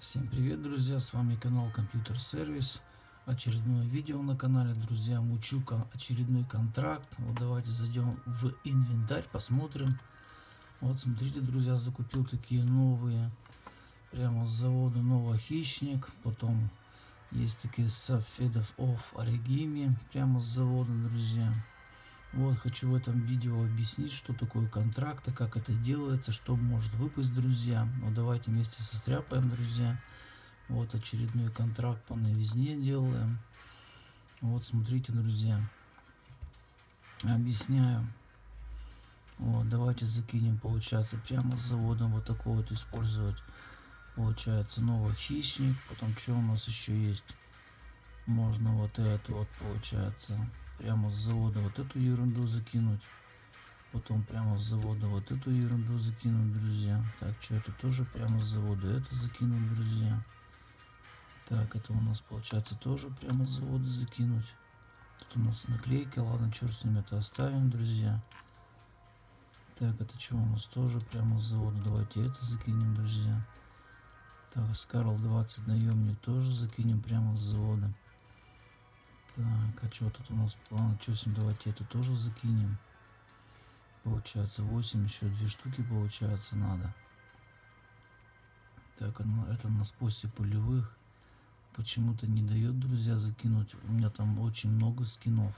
Всем привет, друзья! С вами канал Компьютер Сервис. Очередное видео на канале, друзья. Мучу очередной контракт. Вот давайте зайдем в инвентарь, посмотрим. Вот смотрите, друзья, закупил такие новые. Прямо с завода Новый Хищник. Потом есть такие Сафедов of Оригими. Прямо с завода, друзья. Вот, хочу в этом видео объяснить, что такое контракты, как это делается, что может выпасть, друзья. Вот давайте вместе состряпаем, друзья. Вот очередной контракт по новизне делаем. Вот, смотрите, друзья. Объясняю. Вот, давайте закинем, получается, прямо с заводом вот такой вот использовать. Получается, новый хищник. Потом, что у нас еще есть? Можно вот это вот, получается прямо с завода вот эту ерунду закинуть. Потом прямо с завода вот эту ерунду закинуть, друзья. Так, что это тоже прямо с завода это закинуть, друзья. Так, это у нас получается тоже прямо с завода закинуть. Тут у нас наклейки, ладно, черт с ними, это оставим, друзья. Так, это что у нас тоже прямо с завода? Давайте это закинем, друзья. Так, Скарл 20 наемник тоже закинем прямо с завода. Так, а что тут у нас? Ладно, что с ним, давайте это тоже закинем. Получается 8, еще две штуки получается надо. Так, это у нас после полевых. Почему-то не дает, друзья, закинуть. У меня там очень много скинов.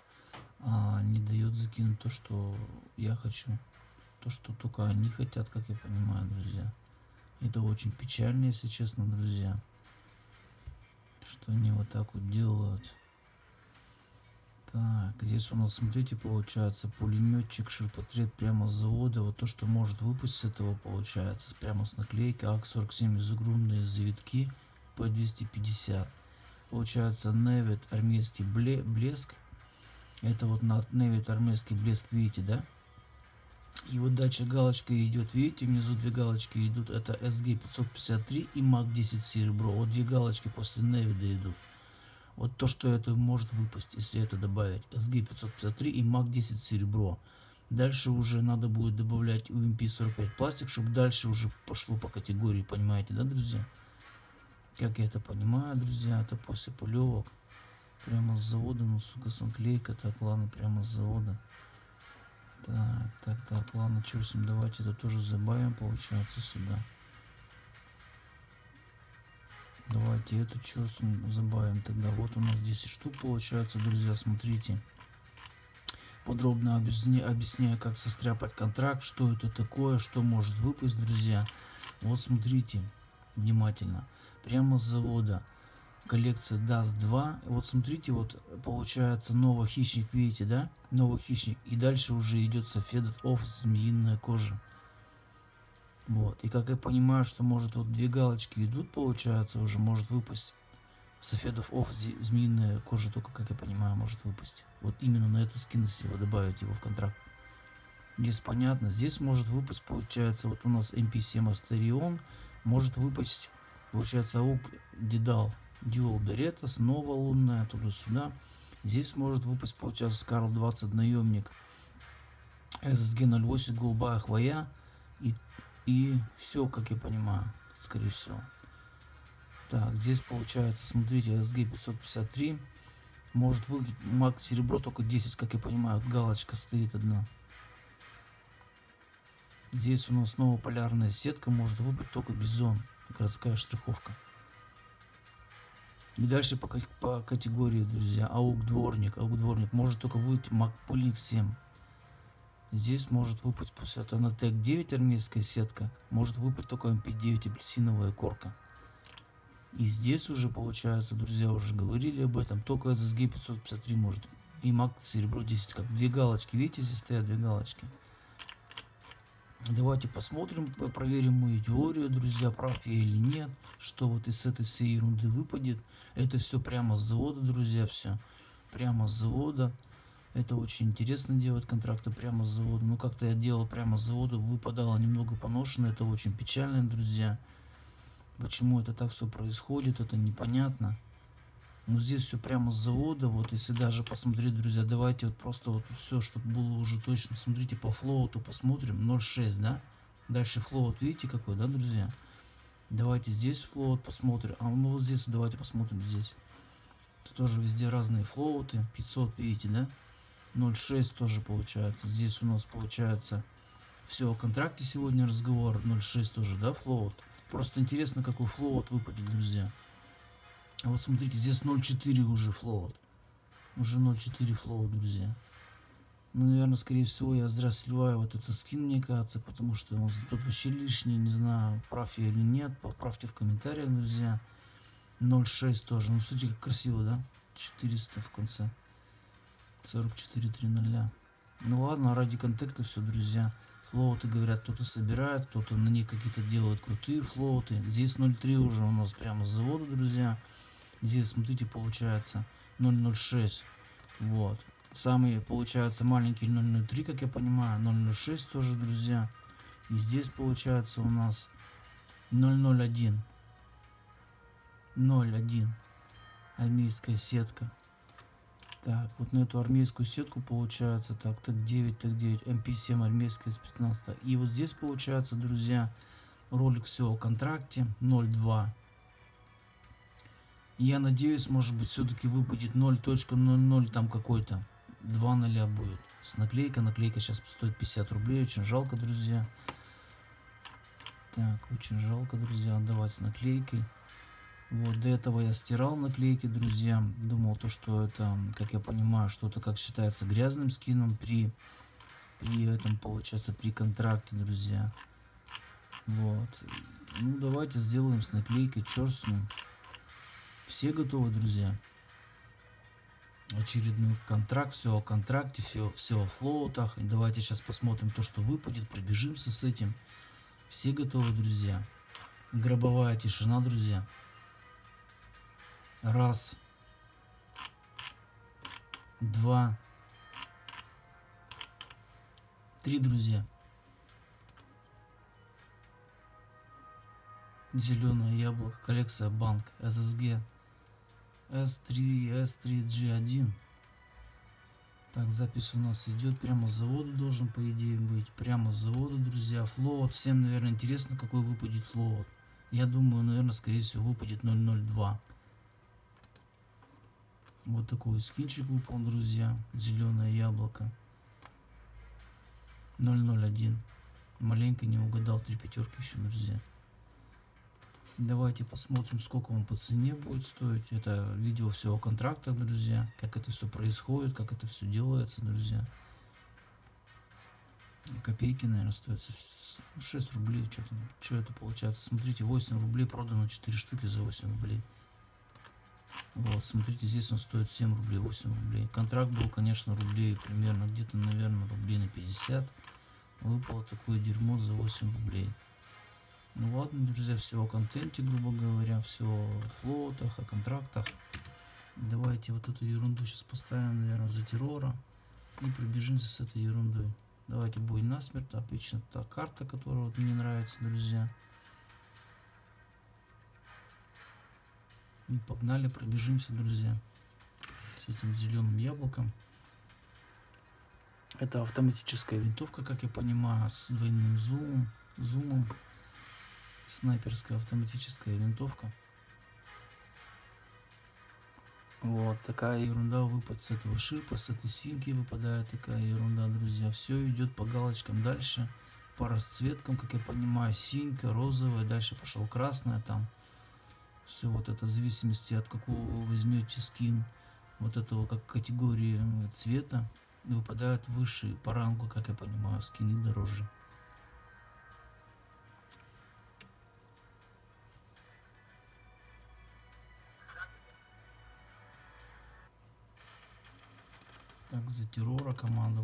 А не дает закинуть то, что я хочу. То, что только они хотят, как я понимаю, друзья. Это очень печально, если честно, друзья. Что они вот так вот делают. Так, здесь у нас, смотрите, получается пулеметчик, ширпотреб прямо с завода. Вот то, что может выпустить с этого, получается. Прямо с наклейки АК-47 изогрунные завитки по 250. Получается Невит армейский бле блеск. Это вот на Невит армейский блеск, видите, да? И вот дальше галочка идет, видите, внизу две галочки идут. Это SG553 и МАК-10 серебро. Вот две галочки после Невида идут. Вот то, что это может выпасть, если это добавить. SG553 и МАК-10 серебро. Дальше уже надо будет добавлять UMP-45 пластик, чтобы дальше уже пошло по категории, понимаете, да, друзья? Как я это понимаю, друзья, это после полевок. Прямо с завода, ну, сука, санклейка. Так, ладно, прямо с завода. Так, так, так, ладно, ним, давайте это тоже забавим, получается, сюда. Давайте эту черт забавим тогда. Вот у нас 10 штук получается, друзья, смотрите. Подробно объясняю, как состряпать контракт, что это такое, что может выпасть, друзья. Вот смотрите внимательно. Прямо с завода коллекция DAS 2. Вот смотрите, вот получается новый хищник, видите, да? Новый хищник. И дальше уже идет Софедов оф змеиная кожа. Вот. И как я понимаю, что может вот две галочки идут, получается, уже может выпасть. Софедов оф змеиная кожа только, как я понимаю, может выпасть. Вот именно на этот скин, если его добавить его в контракт. Здесь понятно. Здесь может выпасть, получается, вот у нас MP7 Астерион. Может выпасть, получается, аук Дедал. Дюал Берета, снова лунная, туда-сюда. Здесь может выпасть, получается, Скарл 20 наемник. SSG 08 голубая хвоя. И и все, как я понимаю, скорее всего. Так, здесь получается, смотрите, SG 553. Может выиграть маг серебро только 10, как я понимаю, галочка стоит одна. Здесь у нас снова полярная сетка, может выбрать только бизон, городская штриховка. И дальше по, по категории, друзья, аук дворник, аук дворник может только выйти маг пыльник 7. Здесь может выпасть после тег 9 армейская сетка, может выпасть только MP9 апельсиновая корка. И здесь уже получается, друзья, уже говорили об этом, только SSG 553 может. И маг серебро 10, как две галочки. Видите, здесь стоят две галочки. Давайте посмотрим, проверим мою теорию, друзья, прав я или нет. Что вот из этой всей ерунды выпадет. Это все прямо с завода, друзья, все. Прямо с завода. Это очень интересно делать контракты прямо с завода. Ну, как-то я делал прямо с завода, выпадало немного поношено. Это очень печально, друзья. Почему это так все происходит, это непонятно. Но здесь все прямо с завода. Вот если даже посмотреть, друзья, давайте вот просто вот все, чтобы было уже точно. Смотрите, по флоуту посмотрим. 0.6, да? Дальше флоут, видите какой, да, друзья? Давайте здесь флоут посмотрим. А мы вот здесь давайте посмотрим здесь. Тут тоже везде разные флоуты. 500, видите, да? 0.6 тоже получается. Здесь у нас получается все о контракте сегодня разговор. 0.6 тоже, да, float. Просто интересно, какой float выпадет, друзья. А вот смотрите, здесь 0.4 уже float. Уже 0.4 float, друзья. Ну, наверное, скорее всего, я зря сливаю вот этот скин, мне кажется, потому что он тут вообще лишний, не знаю, прав я или нет, поправьте в комментариях, друзья. 0.6 тоже, ну, смотрите, как красиво, да? 400 в конце. 44.3.0. Ну ладно, ради контекста все, друзья. Флоуты, говорят, кто-то собирает, кто-то на них какие-то делают крутые флоуты. Здесь 0.3 уже у нас прямо с завода, друзья. Здесь, смотрите, получается 0.06. Вот. Самый, получается, маленький 0.03, как я понимаю. 0.06 тоже, друзья. И здесь, получается, у нас 0.01. 0.1. Армейская сетка. Так, вот на эту армейскую сетку получается, так, так 9, так 9, МП7 армейская с 15. И вот здесь получается, друзья, ролик все о контракте 0.2. Я надеюсь, может быть, все-таки выпадет 0.00 там какой-то. 2 ноля будет. С наклейкой. Наклейка сейчас стоит 50 рублей. Очень жалко, друзья. Так, очень жалко, друзья, отдавать с наклейкой. Вот, до этого я стирал наклейки, друзья. Думал то, что это, как я понимаю, что-то как считается грязным скином при, при этом, получается, при контракте, друзья. Вот. Ну, давайте сделаем с наклейкой, ним. Все готовы, друзья? Очередной контракт, все о контракте, все, все о флоутах. И давайте сейчас посмотрим то, что выпадет, пробежимся с этим. Все готовы, друзья? Гробовая тишина, друзья. Раз. Два. Три, друзья. Зеленое яблоко. Коллекция банк. ССГ. S3, S3G1. Так, запись у нас идет. Прямо с завода должен, по идее, быть. Прямо с завода, друзья. Флоут. Всем, наверное, интересно, какой выпадет флоут. Я думаю, наверное, скорее всего, выпадет 002. Вот такой скинчик выпал, друзья. Зеленое яблоко. 001. Маленько не угадал. Три пятерки еще, друзья. Давайте посмотрим, сколько он по цене будет стоить. Это видео все о контрактах, друзья. Как это все происходит, как это все делается, друзья. Копейки, наверное, стоят 6 рублей. Что это получается? Смотрите, 8 рублей продано 4 штуки за 8 рублей. Вот, смотрите, здесь он стоит 7 рублей, 8 рублей. Контракт был, конечно, рублей примерно, где-то, наверное, рублей на 50. Выпало такое дерьмо за 8 рублей. Ну ладно, друзья, все о контенте, грубо говоря, все о флотах, о контрактах. Давайте вот эту ерунду сейчас поставим, наверное, за террора. И пробежимся с этой ерундой. Давайте бой насмерть. Обычно та карта, которая вот мне нравится, друзья. И погнали, пробежимся, друзья, с этим зеленым яблоком. Это автоматическая винтовка, как я понимаю, с двойным зумом. зумом. Снайперская автоматическая винтовка. Вот такая ерунда выпад с этого шипа, с этой синки выпадает такая ерунда, друзья. Все идет по галочкам дальше, по расцветкам, как я понимаю, синька, розовая, дальше пошел красная там все вот это в зависимости от какого возьмете скин вот этого как категории цвета выпадают выше по рангу как я понимаю скины дороже. Так за террора команда